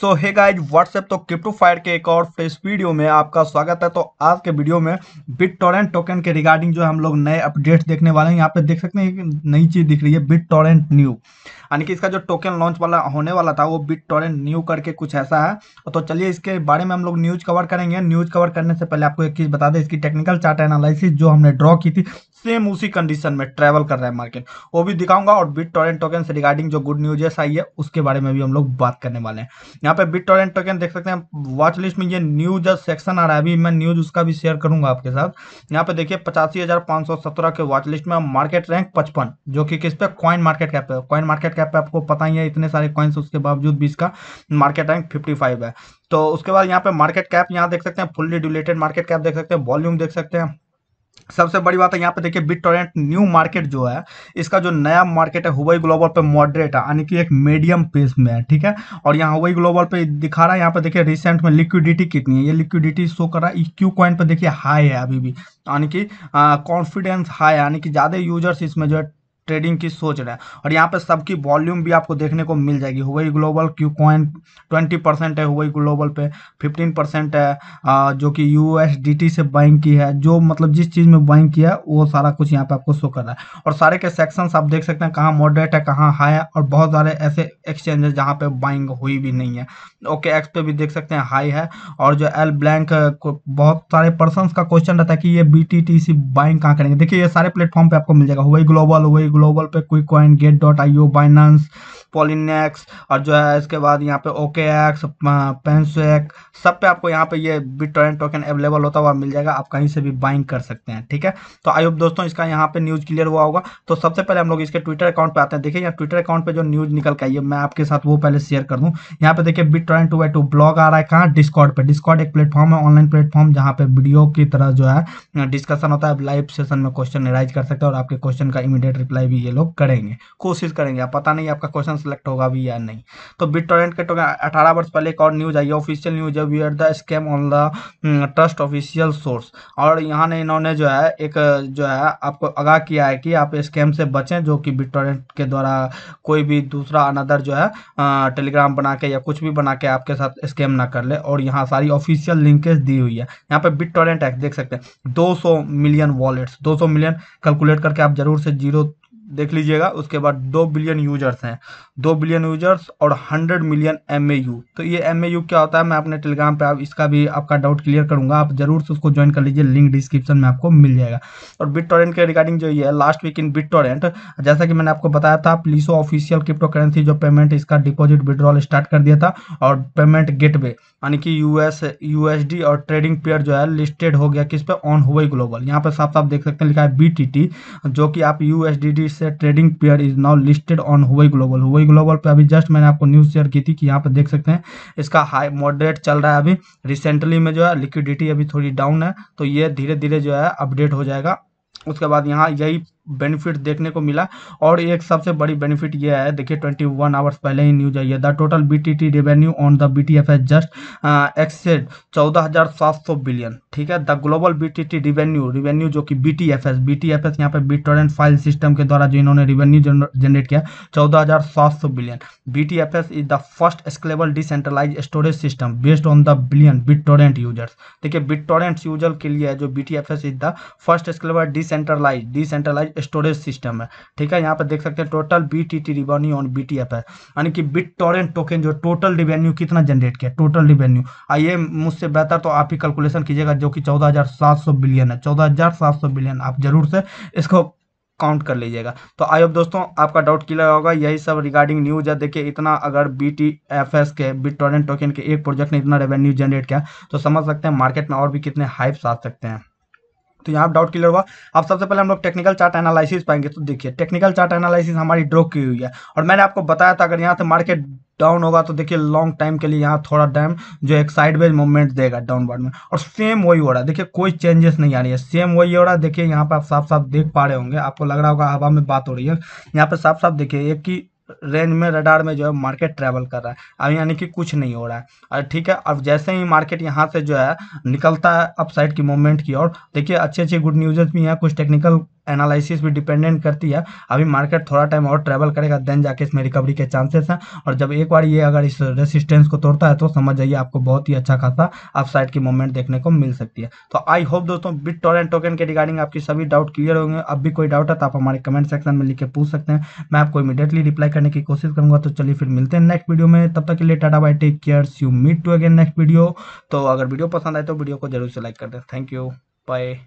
सो hey guys WhatsApp तो crypto fire के एक और फ्रेश वीडियो में आपका स्वागत है। तो आज के वीडियो में बिट टोरेंट टोकन के रिगार्डिंग जो हम लोग नए अपडेट्स देखने वाले हैं, यहाँ पे देख सकते हैं एक नई चीज़ दिख रही है बिट टोरेंट न्यू यानी कि इसका जो टोकन लॉन्च वाला होने वाला था, वो बिट टोरेंट न्यू करके कुछ ऐसा है। तो चलिए इसके बारे में हम लोग न्यूज़ कवर करेंगे। न्यूज़ कवर करने से पहले आपको एक चीज़ बता दें, इसकी टेक्निकल चार्ट एनालिसिस जो हमने ड्रॉ की थी सेम उसी कंडीशन में ट्रेवल कर रहा है मार्केट वो भी दिखाऊँगा और बिट टोरेंट टोकन से रिगार्डिंग जो गुड न्यूजेस आई है, उसके बारे में भी हम लोग बात करने वाले हैं। यहाँ पे बिट टोरेंट टोकन देख सकते हैं। वॉच लिस्ट में ये न्यूज़ सेक्शन आ रहा है। अभी मैं न्यूज़ उसका भी शेयर करूँगा आपके साथ। यहाँ पे देखिए, पचासी हज़ार पाँच सौ सत्रह के वॉच लिस्ट में मार्केट रैंक पचपन, जो कि किस पे? कॉइन मार्केट कैप है कॉइन मार्केट कैप पे आपको पता ही है, इतने सारे कॉइन्स उसके बावजूद भी इसका मार्केट रैंक फिफ्टी फाइव है। तो उसके बाद यहाँ पे मार्केट कैप यहाँ देख सकते हैं फुल्ली डिलेटेड मार्केट कैप देख सकते हैं वॉल्यूम देख सकते हैं। सबसे बड़ी बात है यहाँ पे देखिए बिट टोरेंट न्यू मार्केट जो है, इसका जो नया मार्केट है हुबई ग्लोबल पे मॉडरेट है, यानी कि एक मीडियम पेस में है, ठीक है? और यहाँ हुबई ग्लोबल पे दिखा रहा है, यहाँ पे देखिए रिसेंट में लिक्विडिटी कितनी है, ये लिक्विडिटी शो कर रहा है क्यू कॉइन पे देखिए हाई है अभी भी, यानी कि कॉन्फिडेंस हाई है, यानी कि ज़्यादा यूज़र्स इसमें जो है ट्रेडिंग की सोच रहा है। और यहाँ पे सबकी वॉल्यूम भी आपको देखने को मिल जाएगी। Huobi global KuCoin twenty percent है हुई ग्लोबल पे फिफ्टीन परसेंट है जो कि यूएसडीटी से बाइंग की है। जो मतलब जिस चीज़ में बाइंग किया है, वो सारा कुछ यहाँ पे आपको शो कर रहा है। और सारे के सेक्शंस आप देख सकते हैं कहाँ मॉडरेट है, कहाँ हाई है और बहुत सारे ऐसे एक्सचेंज है जहाँ पे बाइंग हुई भी नहीं है। ओके एक्स पे भी देख सकते हैं हाई है और जो एल ब्लैंक बहुत सारे पर्सन का क्वेश्चन रहता है कि ये बी टी बाइंग कहाँ करेंगे। देखिए, ये सारे प्लेटफॉर्म पर आपको मिल जाएगा। हुई ग्लोबल हुई ग्लोबल पे KuCoin gate dot IO Binance Poloniex और जो है इसके बाद यहाँ पे ओके एक्स पेंसोएक सब पे आपको यहाँ पे ये बिटॉइन टोकन अवेलेबल होता हुआ मिल जाएगा। आप कहीं से भी बाइंग कर सकते हैं, ठीक है? तो आई होप दोस्तों इसका यहाँ पे न्यूज़ क्लियर हुआ होगा। तो सबसे पहले हम लोग इसके ट्विटर अकाउंट पे आते हैं। देखिए यहाँ ट्विटर अकाउंट पे जो न्यूज़ निकल के है, मैं आपके साथ वो पहले शेयर कर दूँ। यहाँ पे देखिए बिट टॉइन टू टू ब्लॉग आ रहा है। कहाँ? डिस्कॉर्ड पर डिस्कॉर्ड एक प्लेटफॉर्म है ऑनलाइन प्लेटफॉर्म जहाँ पे वीडियो की तरह जो है डिस्कशन होता है। लाइव सेशन में क्वेश्चन राइज कर सकते हैं और आपके क्वेश्चन का इमीडिएट रिप्लाई भी ये लोग करेंगे। कोशिश करेंगे। आप पता नहीं आपका क्वेश्चन सिलेक्ट होगा भी या नहीं। तो बिट टोरेंट के टोकन, अठारह वर्ष पहले एक और न्यूज़ आई है ऑफिशियल न्यूज़ है we are the scam on the trust official source और यहाँ ने इन्होंने जो है, एक, जो है, आपको आगाह किया है कि आप स्कैम से बचें, जो कि बिट टोरेंट के द्वारा कोई भी दूसरा अनदर जो है टेलीग्राम बना के या कुछ भी बना के आपके साथ स्कैम ना कर ले। और यहाँ सारी ऑफिशियल लिंकेज दी हुई है। यहाँ पे बिट टोरेंट एक्ट देख सकते हैं। 200 मिलियन वॉलेट्स 200 मिलियन कैलकुलेट करके आप ज़रूर से ज़ीरो देख लीजिएगा, उसके बाद दो बिलियन यूज़र्स हैं। दो बिलियन यूज़र्स और हंड्रेड मिलियन एम तो ये एम क्या होता है, मैं अपने टेलीग्राम पे आप, इसका भी आपका डाउट क्लियर करूँगा। आप ज़रूर से उसको ज्वाइन कर लीजिए लिंक डिस्क्रिप्शन में आपको मिल जाएगा। और बिट टोरेंट के रिगार्डिंग जो ये last week in BitTorrent जैसा कि मैंने आपको बताया था प्लीसो ऑफिशियल क्रिप्टो करेंसी जो पेमेंट इसका डिपॉजिट विड्रॉल स्टार्ट कर दिया था और पेमेंट गेटवे यानी कि यूएस यूएसडी और ट्रेडिंग पेयर जो है लिस्टेड हो गया, किस पे? ऑन हुई ग्लोबल यहाँ पे साफ़ साफ़ देख सकते हैं, लिखा है बीटीटी जो कि आप यूएसडीडी से trading pair is now listed on Huobi global Huobi global पे अभी जस्ट मैंने आपको न्यूज़ शेयर की थी कि यहाँ पे देख सकते हैं, इसका हाई मॉडरेट चल रहा है अभी। रिसेंटली में जो है लिक्विडिटी अभी थोड़ी डाउन है तो ये धीरे धीरे जो है अपडेट हो जाएगा। उसके बाद यहाँ यही बेनिफिट देखने को मिला। और एक सबसे बड़ी बेनिफिट ये है देखिए 21 आवर्स पहले ही न्यूज़ आई है। The total BTT revenue on the BTF S just exceed चौदह हज़ार सात सौ बिलियन ठीक है the global BTT revenue revenue जो कि बीटीएफएस बीटीएफएस यहाँ पे बिटोरेंट फ़ाइल सिस्टम के द्वारा जो इन्होंने रिवेन्यू जनरेट किया, चौदह हज़ार सात सौ billion BTFS is the first scalable decentralize storage system based on the billion BitTorrent users देखिए बिटोरेंट यूज़र के लिए जो BTFS is the first scalable decentralize decentralize storage system है। ठीक है, यहाँ पर देख सकते हैं total B T T revenue on B T F है। यानी कि बिट टोरेंट टोकन जो टोटल रिवेन्यू कितना जनरेट किया? टोटल रिवेन्यू आइए मुझसे बेहतर तो आप ही कैलकुलेशन कीजिएगा जो कि चौदह हज़ार सात सौ बिलियन है। चौदह हज़ार सात सौ बिलियन आप ज़रूर से इसको काउंट कर लीजिएगा। तो आई होप दोस्तों, आपका डाउट क्लियर होगा। यही सब रिगार्डिंग न्यूज़ है। देखिए, इतना अगर बी टी एफ़ एस के बिट टोरेंट टोकन के एक प्रोजेक्ट ने इतना रेवेन्यू जनरेट किया तो समझ सकते हैं मार्केट में और भी कितने हाइप्स आ सकते हैं। तो यहाँ डाउट क्लियर हुआ। अब सबसे पहले हम लोग टेक्निकल चार्ट एनालिसिस पाएँगे तो देखिए टेक्निकल चार्ट एनालिसिस हमारी ड्रॉ की हुई है। और मैंने आपको बताया था, अगर यहाँ से मार्केट डाउन होगा तो देखिए लॉन्ग टाइम के लिए यहाँ थोड़ा टाइम जो एक साइडवेज मूवमेंट देगा डाउनवर्ड में। और सेम वही हो रहा है। देखिए, कोई चेंजेस नहीं आ रही है। सेम वही हो रहा है। देखिए, यहाँ पे आप साफ़ साफ़ देख पा रहे होंगे। आपको लग रहा होगा, हवा में बात हो रही है। यहाँ पे साफ़ साफ़ देखिए, एक ही रेंज में रडार में जो है मार्केट ट्रेवल कर रहा है। अब यानी कि कुछ नहीं हो रहा है। और ठीक है, अब जैसे ही मार्केट यहाँ से जो है निकलता है अपसाइड की मूवमेंट की और देखिए अच्छे अच्छे गुड न्यूज़ भी हैं, कुछ टेक्निकल एनालिसिस भी डिपेंडेंट करती है। अभी मार्केट थोड़ा टाइम और ट्रेवल करेगा देन जाके इसमें रिकवरी के चांसेस हैं। और जब एक बार ये अगर इस रेसिस्टेंस को तोड़ता है तो समझ जाइए आपको बहुत ही अच्छा खासा अपसाइड की मूवमेंट देखने को मिल सकती है। तो आई होप दोस्तों बिट टोकन के रिगार्डिंग आपकी सभी डाउट क्लियर होंगे अब भी कोई डाउट है तो आप हमारे कमेंट सेक्शन में लिख के पूछ सकते हैं। मैं आपको इमीडिएटली रिप्लाई करने की कोशिश करूँगा। तो चलिए फिर मिलते हैं नेक्स्ट वीडियो में। तब तक के लिए tata bye take care you meet to again next video तो अगर वीडियो पसंद आए तो वीडियो को ज़रूर से लाइक कर दें। Thank you bye